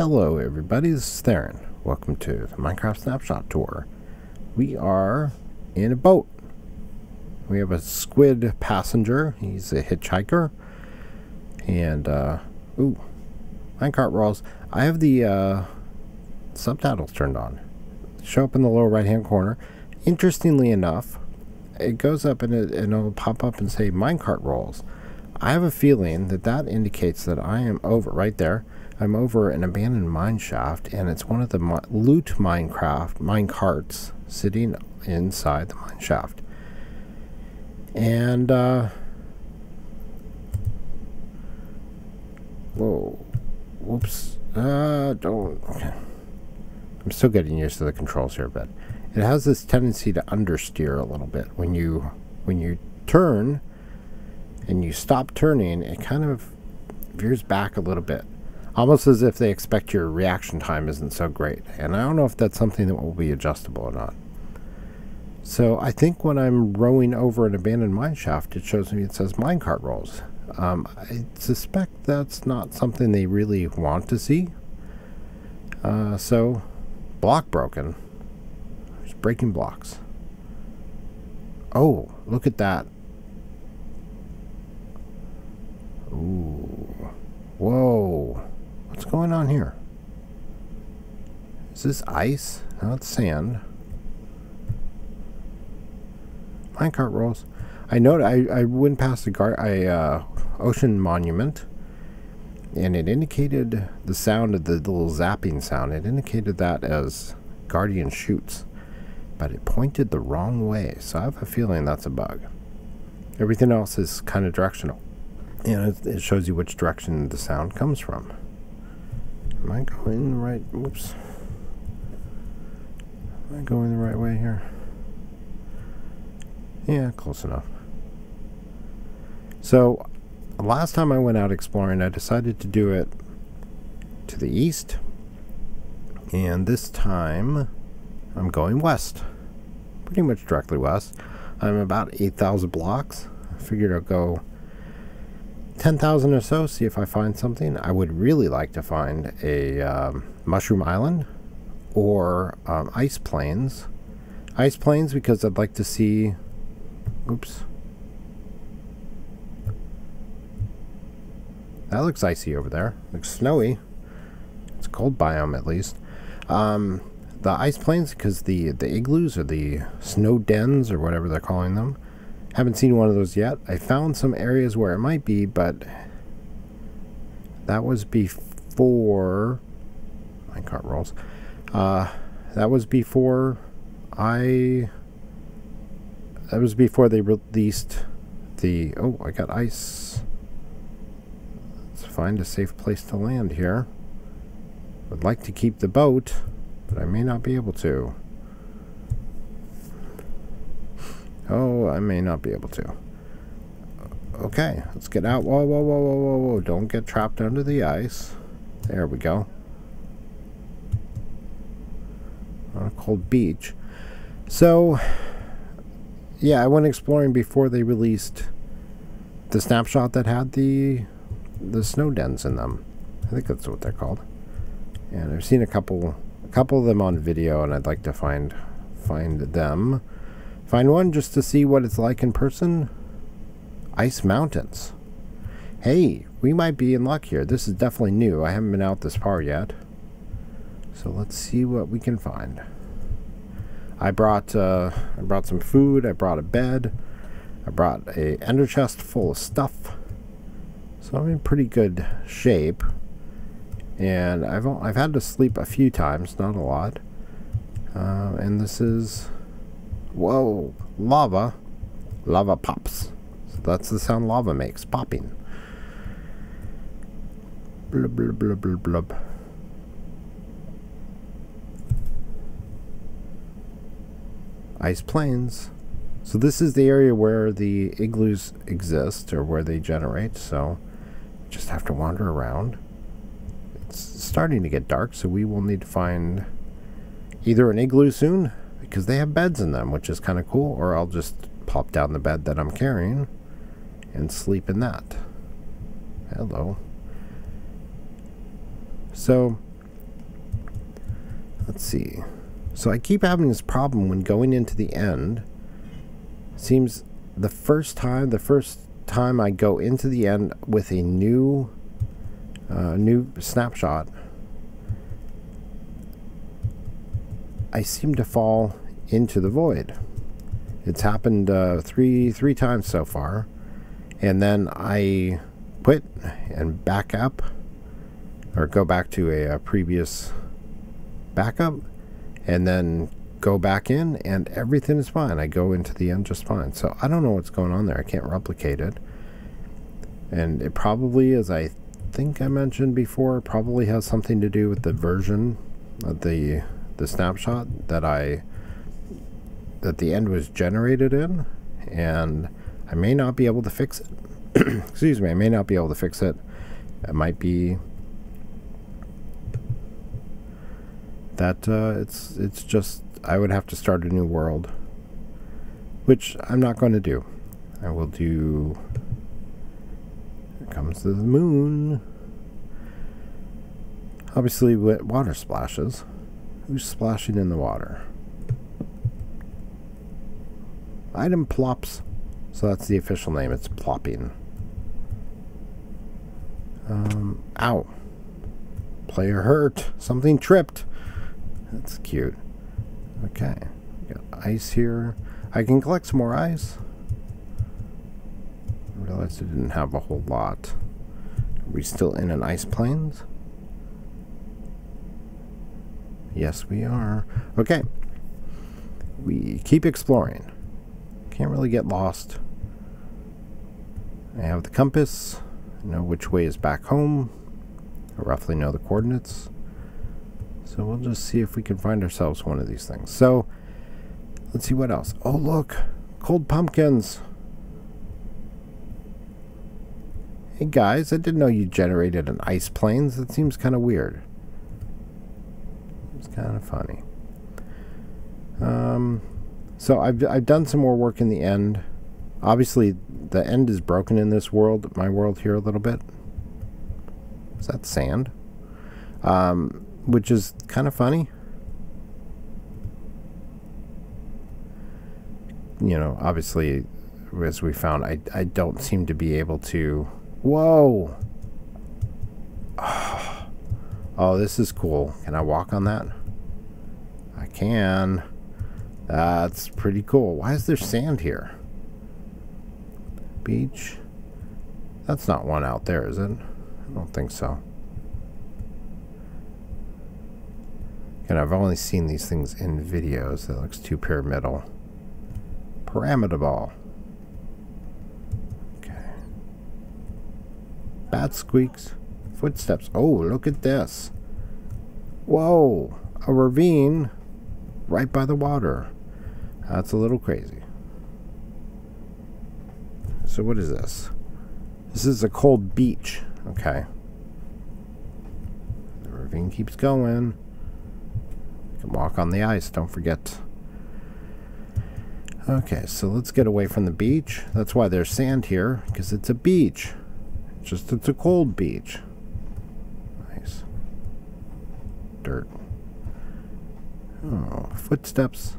Hello everybody, this is Theron. Welcome to the Minecraft Snapshot Tour. We are in a boat. We have a squid passenger. He's a hitchhiker. And, uh, ooh, minecart rolls. I have the, uh, subtitles turned on. Show up in the lower right hand corner. Interestingly enough, it goes up and, it, and it'll pop up and say minecart rolls. I have a feeling that that indicates that I am over, right there, I'm over an abandoned mine shaft, and it's one of the mi loot Minecraft mine carts sitting inside the mine shaft. And, uh, whoa, whoops, uh, don't. I'm still getting used to the controls here, but it has this tendency to understeer a little bit when you, when you turn and you stop turning, it kind of veers back a little bit almost as if they expect your reaction time isn't so great. And I don't know if that's something that will be adjustable or not. So I think when I'm rowing over an abandoned mine shaft, it shows me it says minecart rolls. Um, I suspect that's not something they really want to see. Uh, so, block broken. There's breaking blocks. Oh, look at that. Ooh. Whoa. What's going on here? Is this ice? No, it's sand. Minecart rolls. I know I, I went past the gar a uh, ocean monument and it indicated the sound of the little zapping sound. It indicated that as guardian shoots, but it pointed the wrong way. So I have a feeling that's a bug. Everything else is kind of directional. And it, it shows you which direction the sound comes from. Am I going the right? Whoops. Am I going the right way here? Yeah, close enough. So, last time I went out exploring, I decided to do it to the east. And this time, I'm going west. Pretty much directly west. I'm about 8,000 blocks. I figured I'll go 10,000 or so, see if I find something. I would really like to find a um, mushroom island or um, ice plains. Ice plains because I'd like to see... Oops. That looks icy over there. Looks snowy. It's a cold biome at least. Um, the ice plains because the, the igloos or the snow dens or whatever they're calling them haven't seen one of those yet. I found some areas where it might be, but that was before minecart rolls. Uh, that was before I. That was before they released the. Oh, I got ice. Let's find a safe place to land here. Would like to keep the boat, but I may not be able to. Oh, I may not be able to. Okay, let's get out. Whoa, whoa, whoa, whoa, whoa, whoa. Don't get trapped under the ice. There we go. On a cold beach. So, yeah, I went exploring before they released the snapshot that had the the snow dens in them. I think that's what they're called. And I've seen a couple a couple of them on video and I'd like to find find them. Find one just to see what it's like in person. Ice Mountains. Hey, we might be in luck here. This is definitely new. I haven't been out this far yet. So let's see what we can find. I brought uh, I brought some food. I brought a bed. I brought a ender chest full of stuff. So I'm in pretty good shape. And I've I've had to sleep a few times, not a lot. Uh, and this is Whoa, lava. Lava pops. So that's the sound lava makes, popping. Blub, blub, blub, blub, blub. Ice plains. So this is the area where the igloos exist, or where they generate, so just have to wander around. It's starting to get dark, so we will need to find either an igloo soon, because they have beds in them, which is kind of cool. Or I'll just pop down the bed that I'm carrying and sleep in that. Hello. So, let's see. So I keep having this problem when going into the end. Seems the first time, the first time I go into the end with a new, uh, new snapshot, I seem to fall into the void. It's happened uh, three three times so far, and then I quit and back up, or go back to a, a previous backup, and then go back in, and everything is fine. I go into the end just fine. So I don't know what's going on there. I can't replicate it, and it probably, as I think I mentioned before, probably has something to do with the version of the the snapshot that I that the end was generated in, and I may not be able to fix it. Excuse me, I may not be able to fix it. It might be that uh, it's it's just I would have to start a new world, which I'm not going to do. I will do. Here comes the moon. Obviously, water splashes. Who's splashing in the water? Item plops. So that's the official name. It's plopping. Um, ow. Player hurt. Something tripped. That's cute. Okay. Got ice here. I can collect some more ice. I realized I didn't have a whole lot. Are we still in an ice plains? Yes, we are. Okay. We keep exploring. Can't really get lost. I have the compass. I know which way is back home. I roughly know the coordinates. So we'll just see if we can find ourselves one of these things. So, let's see what else. Oh, look. Cold pumpkins. Hey, guys. I didn't know you generated an ice plains. That seems kind of weird. It's kind of funny. Um, so I've, I've done some more work in the end. Obviously, the end is broken in this world, my world here a little bit. Is that sand? Um, which is kind of funny. You know, obviously, as we found, I, I don't seem to be able to... Whoa! Oh, this is cool. Can I walk on that? I can. That's pretty cool. Why is there sand here? Beach. That's not one out there, is it? I don't think so. And I've only seen these things in videos. That looks too pyramidal. Parameter ball. Okay. Bat squeaks. Footsteps. Oh, look at this. Whoa. A ravine right by the water. That's a little crazy. So what is this? This is a cold beach. Okay. The ravine keeps going. You can walk on the ice, don't forget. Okay, so let's get away from the beach. That's why there's sand here, because it's a beach. It's just it's a cold beach. Nice. Dirt. Oh, footsteps.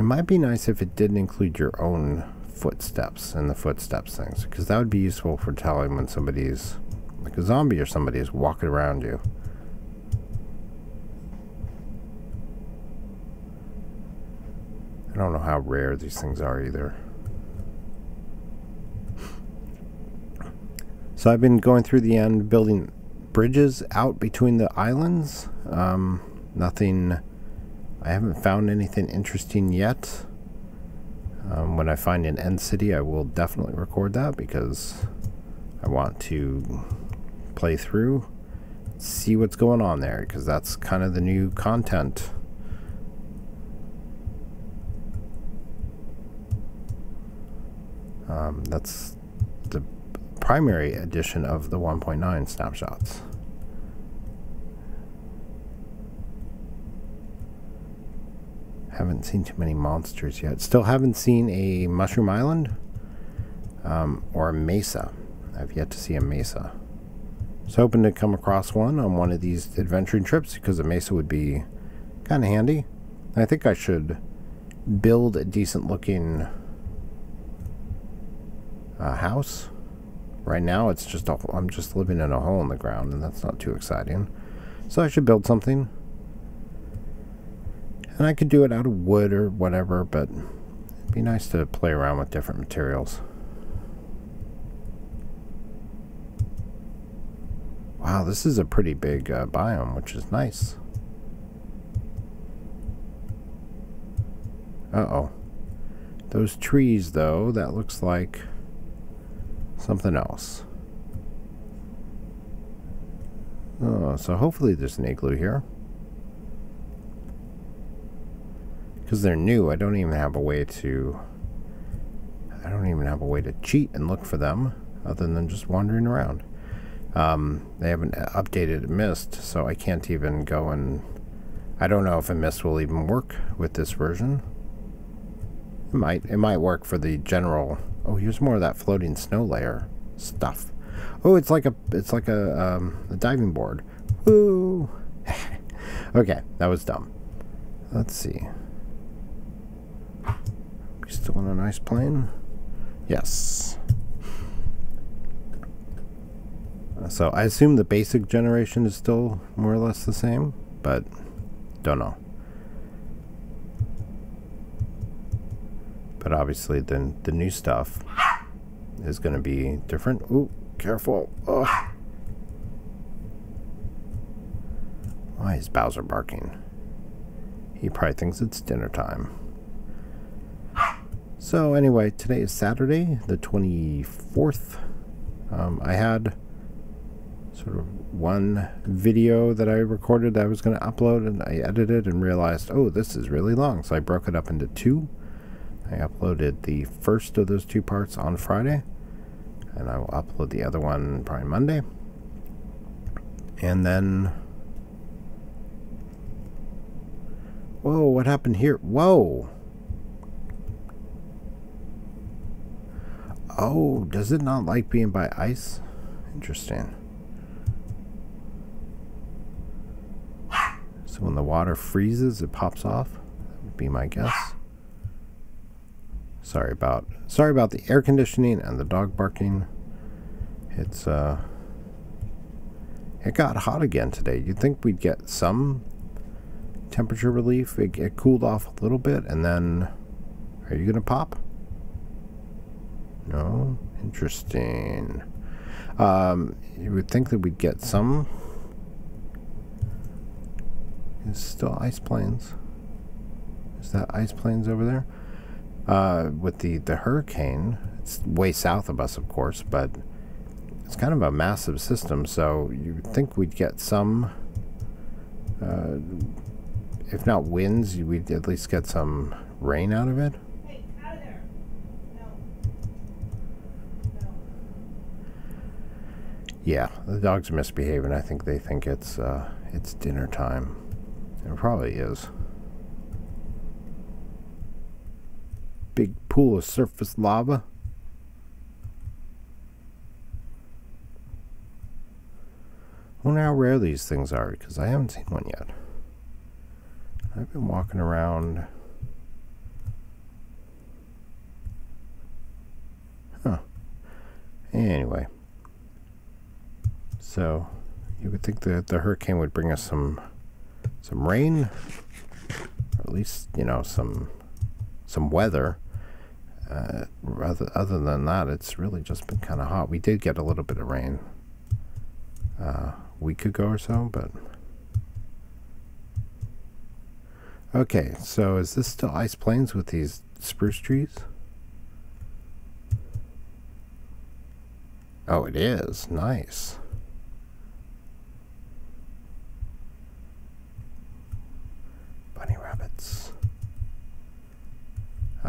It might be nice if it didn't include your own footsteps in the footsteps things, because that would be useful for telling when somebody's, like a zombie or somebody is walking around you. I don't know how rare these things are either. So I've been going through the end, building bridges out between the islands. Um, nothing I haven't found anything interesting yet. Um, when I find an end city, I will definitely record that because I want to play through, see what's going on there, because that's kind of the new content. Um, that's the primary edition of the 1.9 snapshots. Haven't seen too many monsters yet. Still haven't seen a Mushroom Island um, or a Mesa. I've yet to see a Mesa. was hoping to come across one on one of these adventuring trips because a mesa would be kind of handy. I think I should build a decent looking uh, house. Right now it's just a, I'm just living in a hole in the ground and that's not too exciting. So I should build something. And I could do it out of wood or whatever, but it'd be nice to play around with different materials. Wow, this is a pretty big uh, biome, which is nice. Uh-oh. Those trees, though, that looks like something else. Oh, so hopefully there's an igloo here. Because they're new, I don't even have a way to... I don't even have a way to cheat and look for them, other than just wandering around. Um, they haven't updated Amidst, so I can't even go and... I don't know if Amidst will even work with this version. It might. It might work for the general... Oh, here's more of that floating snow layer stuff. Oh, it's like a it's like a, um, a diving board. Woo! okay, that was dumb. Let's see. Still on a nice plane? Yes. So I assume the basic generation is still more or less the same, but don't know. But obviously, the the new stuff is going to be different. Ooh, careful! Oh. Why is Bowser barking? He probably thinks it's dinner time. So anyway, today is Saturday, the 24th. Um, I had sort of one video that I recorded that I was going to upload, and I edited and realized, oh, this is really long. So I broke it up into two. I uploaded the first of those two parts on Friday, and I will upload the other one probably Monday. And then. Whoa, what happened here? Whoa! Oh, does it not like being by ice? Interesting. So when the water freezes, it pops off? That would be my guess. Sorry about sorry about the air conditioning and the dog barking. It's uh it got hot again today. You'd think we'd get some temperature relief. It, it cooled off a little bit and then are you gonna pop? No? Interesting. Um, you would think that we'd get some. It's still ice plains. Is that ice plains over there? Uh, with the, the hurricane, it's way south of us, of course, but it's kind of a massive system, so you'd think we'd get some, uh, if not winds, we'd at least get some rain out of it. Hey, out of there. No. No. Yeah, the dogs are misbehaving. I think they think it's uh, it's dinner time. It probably is. big pool of surface lava. I wonder how rare these things are because I haven't seen one yet. I've been walking around. Huh. Anyway. So, you would think that the hurricane would bring us some some rain, or at least, you know, some some weather. Uh, rather, other than that, it's really just been kind of hot. We did get a little bit of rain uh, a week ago or so, but. Okay, so is this still ice plains with these spruce trees? Oh, it is. Nice.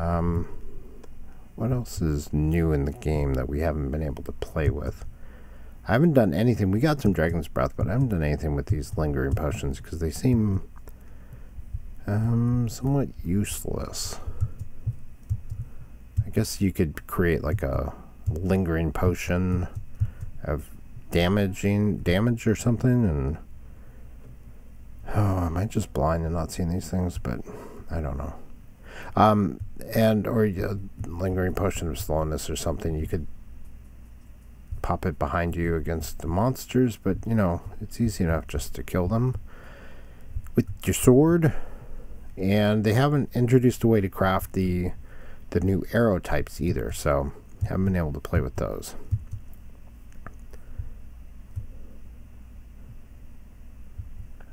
Um, what else is new in the game that we haven't been able to play with? I haven't done anything. We got some Dragon's Breath, but I haven't done anything with these lingering potions because they seem um, somewhat useless. I guess you could create like a lingering potion of damaging damage or something and oh am i just blind and not seeing these things but i don't know um and or uh, lingering potion of slowness or something you could pop it behind you against the monsters but you know it's easy enough just to kill them with your sword and they haven't introduced a way to craft the the new arrow types either so haven't been able to play with those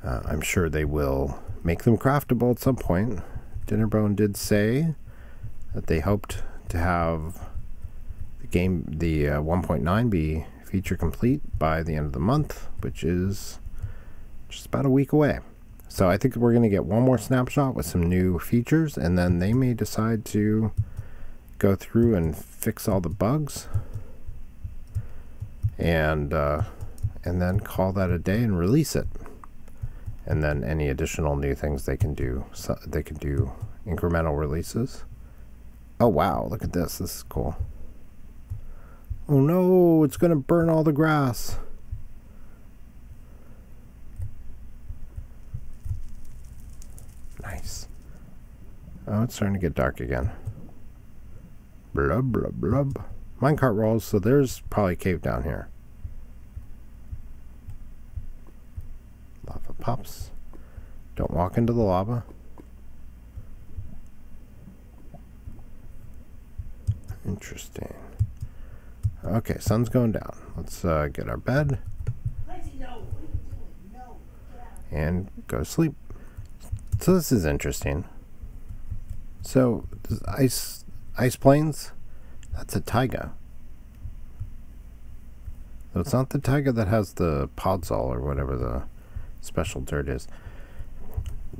Uh, I'm sure they will make them craftable at some point. Dinnerbone did say that they hoped to have the game, the uh, 1.9 be feature complete by the end of the month, which is just about a week away. So I think we're going to get one more snapshot with some new features, and then they may decide to go through and fix all the bugs, and uh, and then call that a day and release it and then any additional new things they can do. So they can do incremental releases. Oh wow, look at this. This is cool. Oh no, it's going to burn all the grass. Nice. Oh, it's starting to get dark again. Blub, blub, blub. Minecart rolls, so there's probably cave down here. Lava pops. Don't walk into the lava. Interesting. Okay, sun's going down. Let's uh, get our bed. And go sleep. So this is interesting. So ice ice plains, that's a taiga. So it's not the taiga that has the podzol or whatever the special dirt is.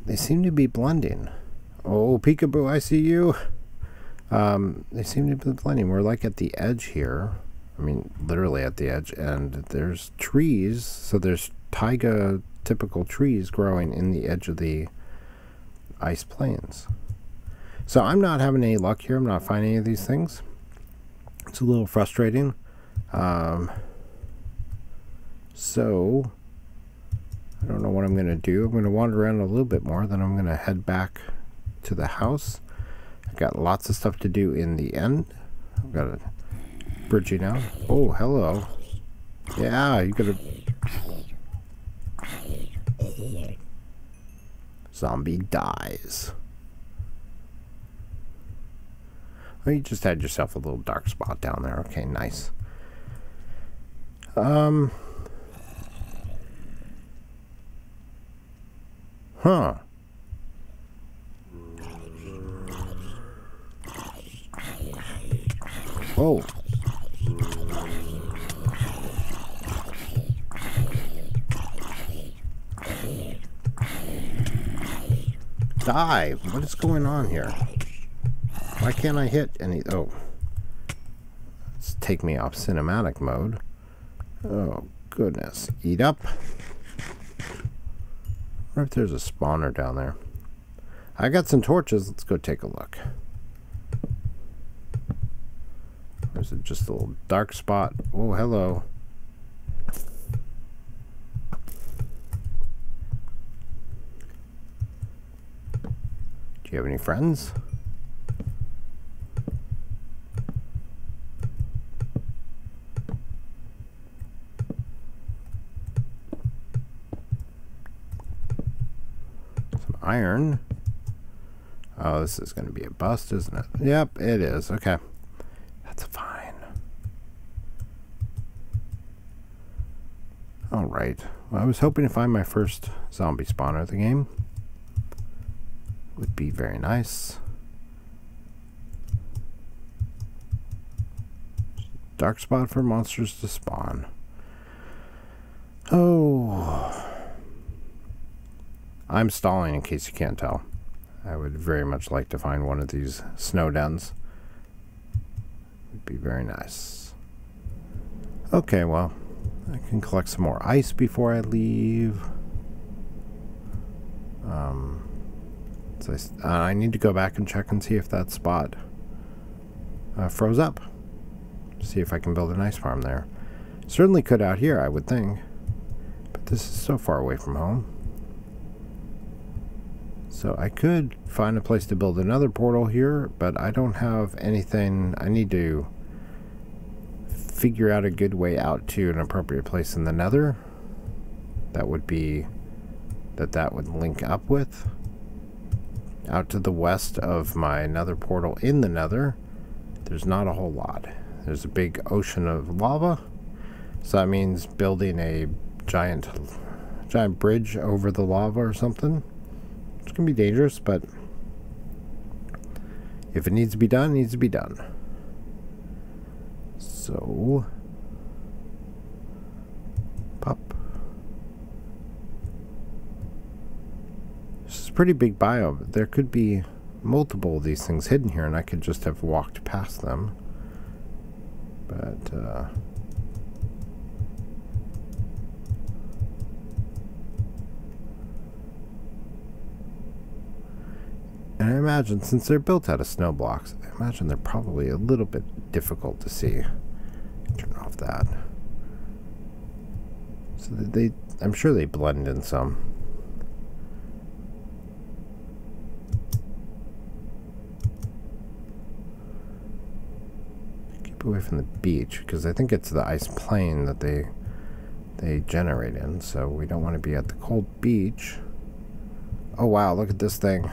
They seem to be blending. Oh, peekaboo, I see you. Um, they seem to be blending. We're like at the edge here. I mean, literally at the edge. And there's trees. So there's taiga typical trees growing in the edge of the ice plains. So I'm not having any luck here. I'm not finding any of these things. It's a little frustrating. Um, so I don't know what I'm going to do. I'm going to wander around a little bit more, then I'm going to head back to the house. I've got lots of stuff to do in the end. I've got a bridging now. Oh, hello. Yeah, you got a zombie dies. Well, you just had yourself a little dark spot down there. Okay, nice. Um, Huh. Oh. Dive. What is going on here? Why can't I hit any... Oh. Let's take me off cinematic mode. Oh, goodness. Eat up wonder if there's a spawner down there. I got some torches. Let's go take a look. There's just a little dark spot. Oh, hello. Do you have any friends? Iron. Oh, this is going to be a bust, isn't it? Yep, it is. Okay. That's fine. Alright. Well, I was hoping to find my first zombie spawner of the game. Would be very nice. Dark spot for monsters to spawn. Oh. I'm stalling in case you can't tell. I would very much like to find one of these snow dens. Would be very nice. Okay, well, I can collect some more ice before I leave. Um, so I, uh, I need to go back and check and see if that spot uh, froze up. See if I can build an ice farm there. Certainly could out here, I would think. But this is so far away from home. So I could find a place to build another portal here, but I don't have anything. I need to figure out a good way out to an appropriate place in the nether. That would be that that would link up with. Out to the west of my nether portal in the nether, there's not a whole lot. There's a big ocean of lava. So that means building a giant giant bridge over the lava or something. Going to be dangerous, but if it needs to be done, it needs to be done. So, pop. This is a pretty big biome. There could be multiple of these things hidden here, and I could just have walked past them. But, uh, And I imagine, since they're built out of snow blocks, I imagine they're probably a little bit difficult to see. Turn off that. So they, I'm sure they blend in some. Keep away from the beach, because I think it's the ice plain that they they generate in, so we don't want to be at the cold beach. Oh wow, look at this thing.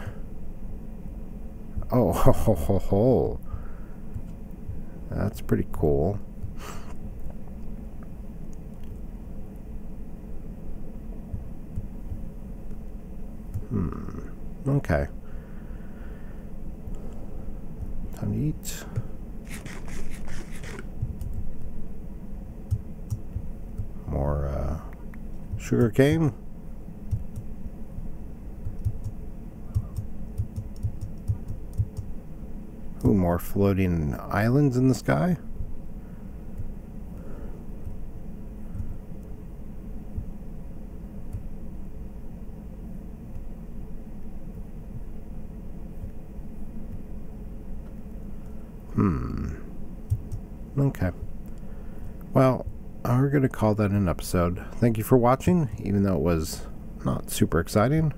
Oh, ho, ho, ho, ho. That's pretty cool. Hmm. Okay. Time to eat. More uh, sugar cane. Ooh, more floating islands in the sky. Hmm. Okay. Well, we're going to call that an episode. Thank you for watching, even though it was not super exciting.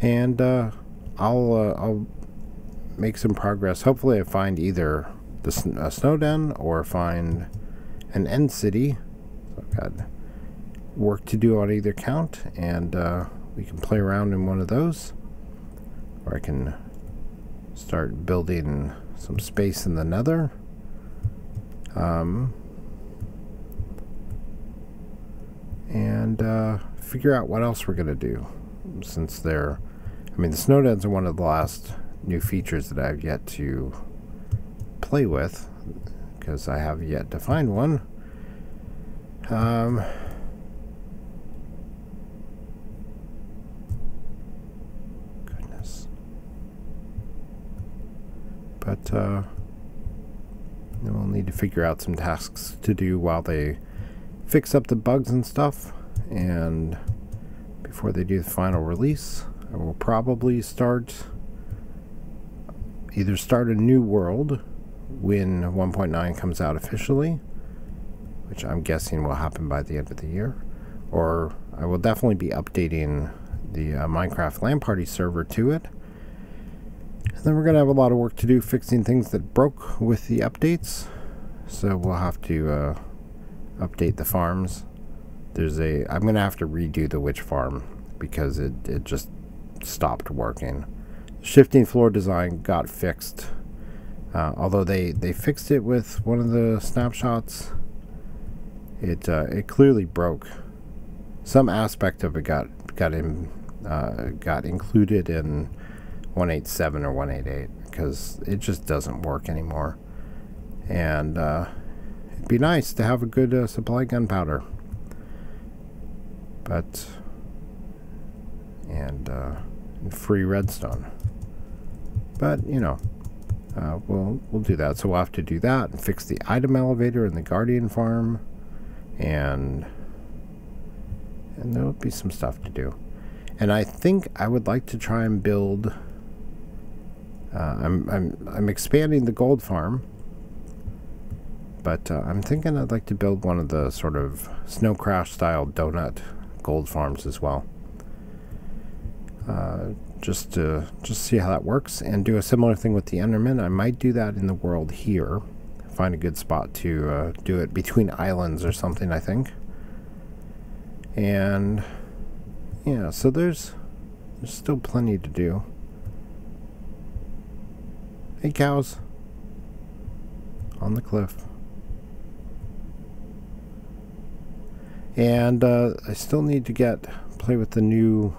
And, uh, I'll uh, I'll make some progress. Hopefully, I find either the sn snow den or find an end city. So I've got work to do on either count, and uh, we can play around in one of those, or I can start building some space in the Nether. Um, and uh, figure out what else we're gonna do since they're I mean, the snow dens are one of the last new features that I've yet to play with because I have yet to find one. Um, goodness. But, uh, we'll need to figure out some tasks to do while they fix up the bugs and stuff and before they do the final release. I will probably start either start a new world when 1.9 comes out officially, which I'm guessing will happen by the end of the year, or I will definitely be updating the uh, Minecraft LAN Party server to it. And then we're going to have a lot of work to do fixing things that broke with the updates. So we'll have to uh, update the farms. There's a I'm going to have to redo the witch farm because it, it just stopped working. Shifting floor design got fixed. Uh, although they, they fixed it with one of the snapshots, it uh, it clearly broke. Some aspect of it got got in uh, got included in 187 or 188 because it just doesn't work anymore. And uh, it'd be nice to have a good uh, supply gunpowder, but and uh, free redstone. But, you know, uh, we'll, we'll do that. So we'll have to do that and fix the item elevator in the Guardian farm. And, and there'll be some stuff to do. And I think I would like to try and build... Uh, I'm, I'm, I'm expanding the gold farm. But uh, I'm thinking I'd like to build one of the sort of snow crash style donut gold farms as well. Uh, just to just see how that works and do a similar thing with the Enderman. I might do that in the world here. Find a good spot to uh, do it between islands or something, I think. And yeah, so there's there's still plenty to do. Hey cows. On the cliff. And uh, I still need to get play with the new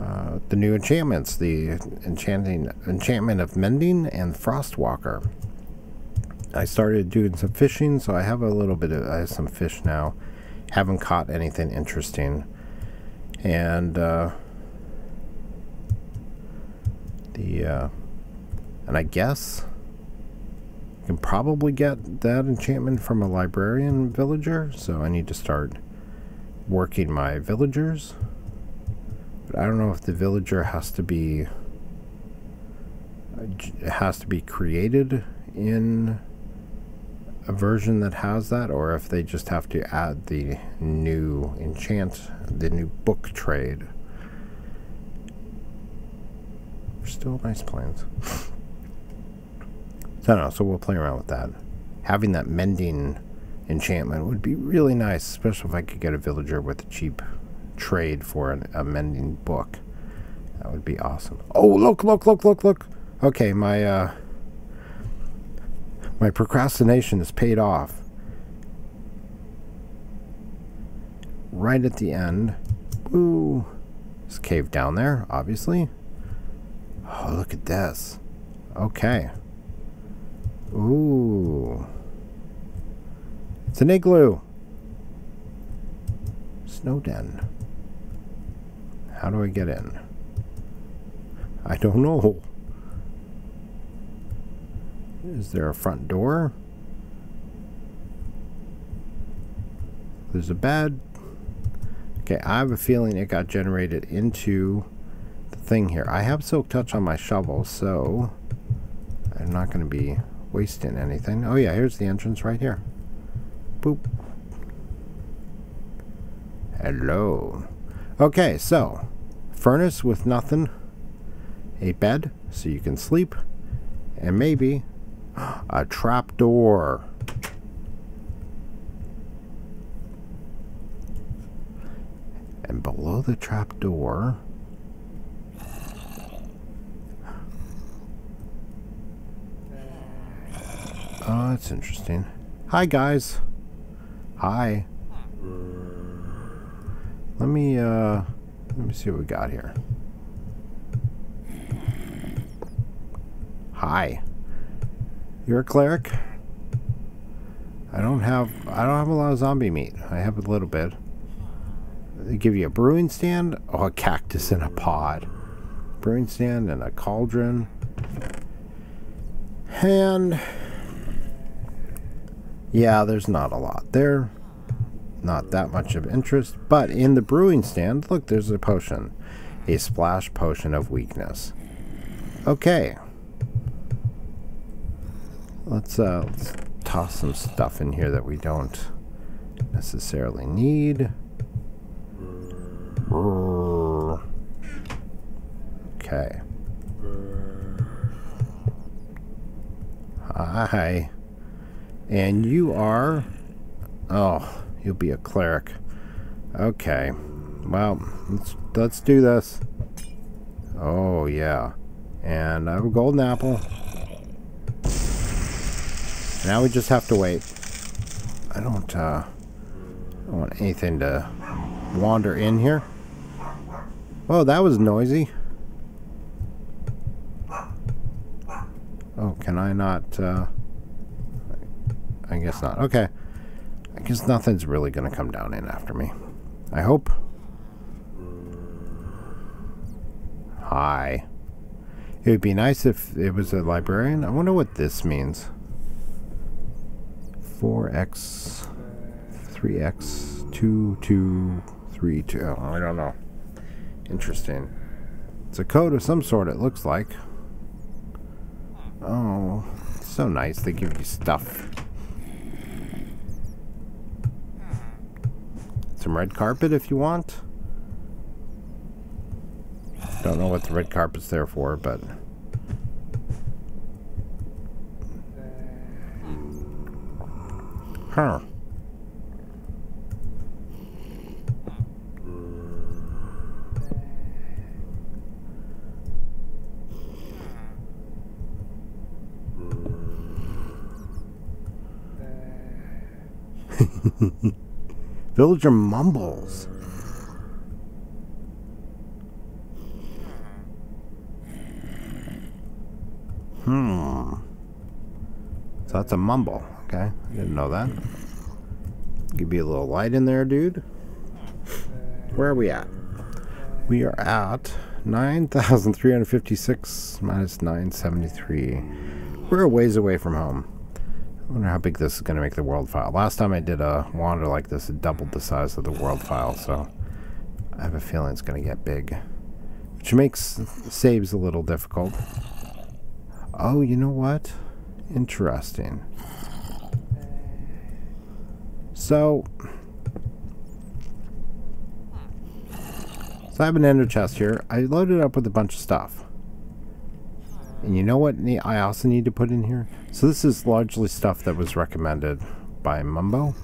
uh, the new enchantments, the enchanting enchantment of mending and frostwalker. I started doing some fishing, so I have a little bit of I have some fish now. Haven't caught anything interesting, and uh, the uh, and I guess I can probably get that enchantment from a librarian villager. So I need to start working my villagers. But I don't know if the villager has to be uh, has to be created in a version that has that or if they just have to add the new enchant the new book trade. Still nice plans. So I don't know so we'll play around with that. Having that mending enchantment would be really nice especially if I could get a villager with a cheap trade for an, amending book. That would be awesome. Oh, look, look, look, look, look. Okay, my uh, my procrastination is paid off. Right at the end. Ooh. This cave down there, obviously. Oh, look at this. Okay. Ooh. It's an igloo. Snow den. How do I get in? I don't know. Is there a front door? There's a bed. Okay, I have a feeling it got generated into the thing here. I have Silk Touch on my shovel, so I'm not going to be wasting anything. Oh yeah, here's the entrance right here. Boop. Hello. Okay, so furnace with nothing, a bed so you can sleep, and maybe a trap door. And below the trap door, oh, that's interesting. Hi, guys. Hi. Let me, uh, let me see what we got here. Hi. You're a cleric? I don't have I don't have a lot of zombie meat. I have a little bit. They give you a brewing stand? Oh, a cactus in a pod. Brewing stand and a cauldron. And yeah, there's not a lot there not that much of interest. But in the brewing stand, look, there's a potion. A splash potion of weakness. Okay. Let's, uh, let's toss some stuff in here that we don't necessarily need. Okay. Hi. And you are... Oh, You'll be a cleric. Okay. Well, let's, let's do this. Oh, yeah. And I have a golden apple. Now we just have to wait. I don't, uh, I want anything to wander in here. Oh, that was noisy. Oh, can I not, uh, I guess not. Okay. I guess nothing's really going to come down in after me. I hope. Hi. It would be nice if it was a librarian. I wonder what this means. 4x, 3x, 2, 2, 3, 2. Oh, I don't know. Interesting. It's a code of some sort, it looks like. Oh, So nice. They give you stuff. Some red carpet if you want. Don't know what the red carpet's there for, but... Huh. Villager mumbles. Hmm. So that's a mumble. Okay. I didn't know that. Give you a little light in there, dude. Where are we at? We are at 9,356 minus 973. We're a ways away from home. I wonder how big this is going to make the world file. Last time I did a wander like this, it doubled the size of the world file, so I have a feeling it's going to get big. Which makes saves a little difficult. Oh, you know what? Interesting. So, so I have an ender chest here. I loaded it up with a bunch of stuff. And you know what I also need to put in here? So this is largely stuff that was recommended by Mumbo.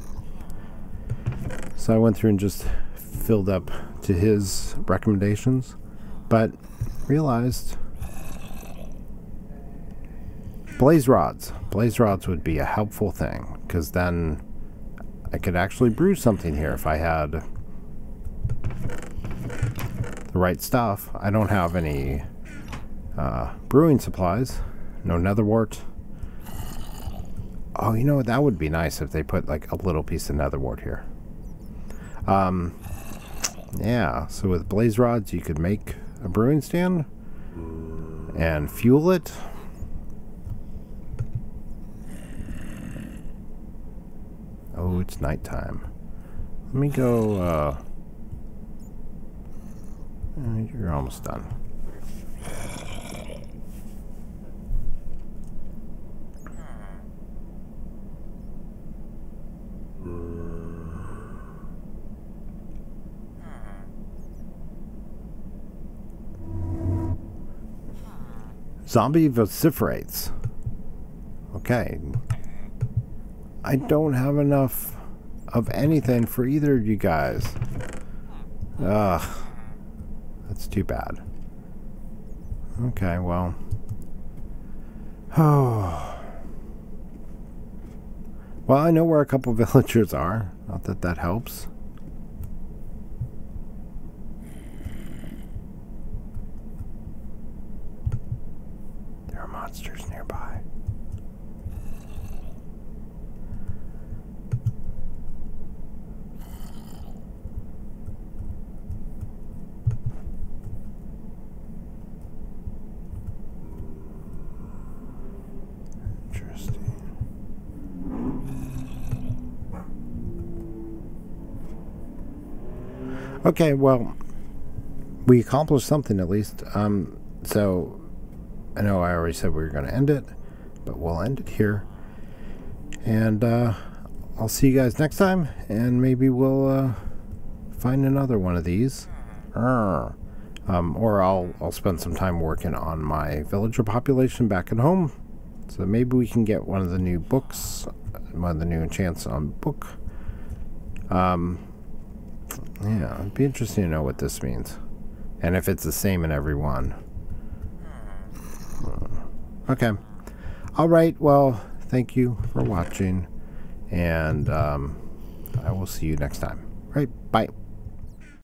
So I went through and just filled up to his recommendations, but realized blaze rods. Blaze rods would be a helpful thing because then I could actually brew something here if I had the right stuff. I don't have any uh, brewing supplies. No nether wart. Oh, you know? That would be nice if they put like a little piece of nether wart here. Um, yeah, so with blaze rods, you could make a brewing stand and fuel it. Oh, it's nighttime. Let me go, uh, you're almost done. Zombie vociferates. Okay. I don't have enough of anything for either of you guys. Ugh. That's too bad. Okay, well. Oh. Well, I know where a couple villagers are. Not that that helps. There are monsters nearby. Interesting. Okay, well, we accomplished something at least. Um, so, I know I already said we were going to end it, but we'll end it here. And uh, I'll see you guys next time, and maybe we'll uh, find another one of these. Um, or I'll I'll spend some time working on my villager population back at home. So maybe we can get one of the new books, one of the new enchants on book. Um, yeah, it'd be interesting to know what this means. And if it's the same in every one. Okay. All right, well, thank you for watching. And um, I will see you next time. All right, bye.